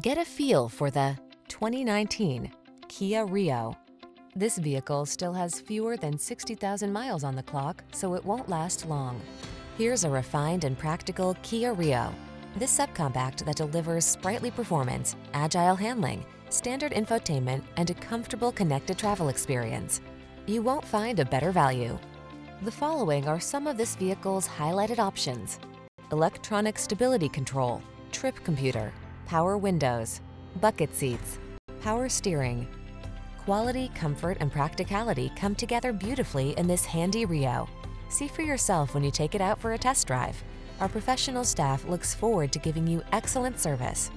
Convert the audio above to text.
Get a feel for the 2019 Kia Rio. This vehicle still has fewer than 60,000 miles on the clock, so it won't last long. Here's a refined and practical Kia Rio. This subcompact that delivers sprightly performance, agile handling, standard infotainment, and a comfortable connected travel experience. You won't find a better value. The following are some of this vehicle's highlighted options. Electronic stability control, trip computer, power windows, bucket seats, power steering. Quality, comfort, and practicality come together beautifully in this handy Rio. See for yourself when you take it out for a test drive. Our professional staff looks forward to giving you excellent service.